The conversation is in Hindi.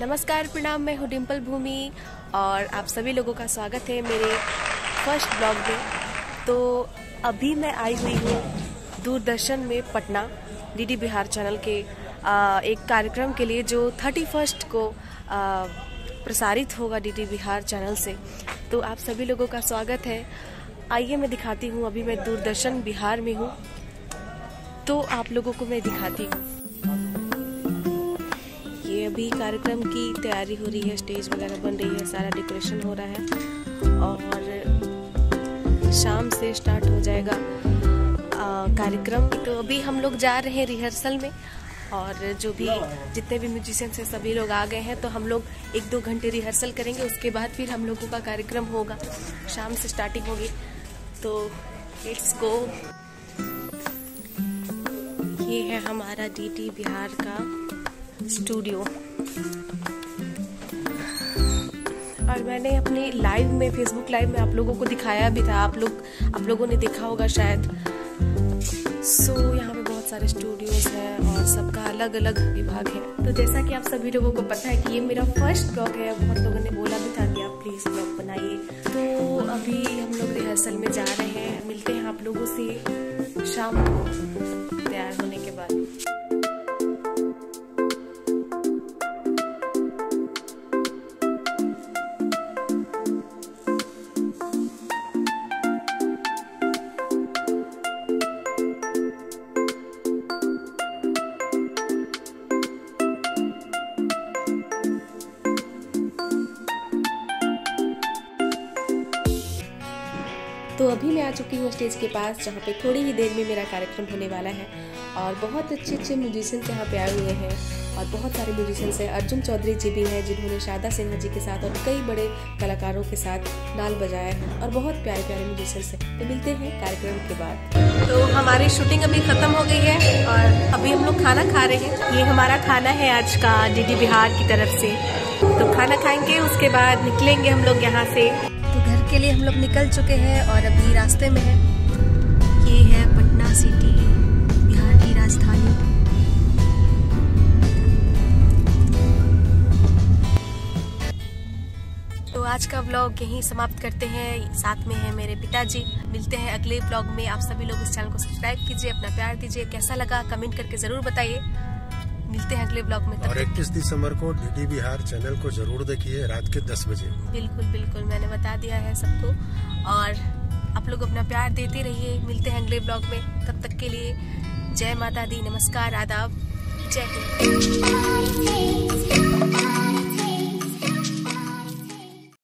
नमस्कार प्रणाम मैं हूँ डिम्पल भूमि और आप सभी लोगों का स्वागत है मेरे फ़र्स्ट ब्लॉग में। तो अभी मैं आई हुई हूँ दूरदर्शन में पटना डीडी बिहार चैनल के आ, एक कार्यक्रम के लिए जो थर्टी फ़र्स्ट को आ, प्रसारित होगा डीडी बिहार चैनल से। तो आप सभी लोगों का स्वागत है। आइए मैं दिखाती हूँ अभी मैं दूरदर्शन बिहार में हूँ। तो आप लोगों को मैं दिखाती हूँ। ये अभी कार्यक्रम की तैयारी हो रही है, स्टेज वगैरह बन रही है, सारा डेकोरेशन हो रहा है और शाम से स्टार्ट हो जाएगा कार्यक्रम। तो अभी हम लोग जा रहे हैं रिहर्सल में और जो भी जितने भी म्यूजिशियंस हैं, सभी लोग आ गए हैं तो हम लोग एक दो घंटे रिहर्सल करेंगे, उसके बाद फिर हम लोगों का कार्यक्रम होगा, शाम से स्टार्टिंग होगी। तो इट्स गो ये है हमारा डीटी बिहार का स्टूडियो। और मैंने अपने लाइव में फेसबुक लाइव में आप लोगों को दिखाया भी था। आप लोग आप लोगों ने देखा होगा शायद। सो so, यहाँ पे बहुत सारे स्टूडियोज हैं और सबका अलग अलग विभाग है। तो जैसा कि आप सभी लोगों को पता है कि ये मेरा फ़र्स्ट ब्लॉग है। बहुत लोगों ने बोला भी था कि आप प्लीज़ ब्लॉग बनाइए। तो अभी हम लोग रिहर्सल में जा रहे हैं। मिलते हैं आप लोगों से शाम को तैयार होने के बाद। तो अभी मैं आ चुकी हूँ स्टेज के पास, जहाँ पे थोड़ी ही देर में मेरा कार्यक्रम होने वाला है। और बहुत अच्छे अच्छे म्यूजिशियंस यहाँ पे आए हुए हैं और बहुत सारे म्यूजिशियंस हैं। अर्जुन चौधरी जी भी हैं, जिन्होंने शारदा सिन्हा जी के साथ और कई बड़े कलाकारों के साथ डाल बजाया है और बहुत प्यारे प्यारे म्यूजिशियंस हैं। तो मिलते हैं कार्यक्रम के बाद। तो हमारी शूटिंग अभी ख़त्म हो गई है और अभी हम लोग खाना खा रहे हैं। ये हमारा खाना है आज का डी बिहार की तरफ़ से। तो खाना खाएँगे, उसके बाद निकलेंगे हम लोग यहाँ से। के लिए हम लोग निकल चुके हैं और अभी रास्ते में है। ये है पटना सिटी, बिहार की राजधानी। तो आज का ब्लॉग यहीं समाप्त करते हैं। साथ में है मेरे पिताजी। मिलते हैं अगले ब्लॉग में। आप सभी लोग इस चैनल को सब्सक्राइब कीजिए, अपना प्यार दीजिए। कैसा लगा? कमेंट करके ज़रूर बताइए। मिलते हैं अगले ब्लॉग में और इक्कीस दिसंबर को डीडी बिहार चैनल को ज़रूर देखिए रात के दस बजे। बिल्कुल बिल्कुल मैंने बता दिया है सबको। और आप लोग अपना प्यार देते रहिए। मिलते हैं अगले ब्लॉग में। तब तक के लिए जय माता दी। नमस्कार आदाब। जय हिंद।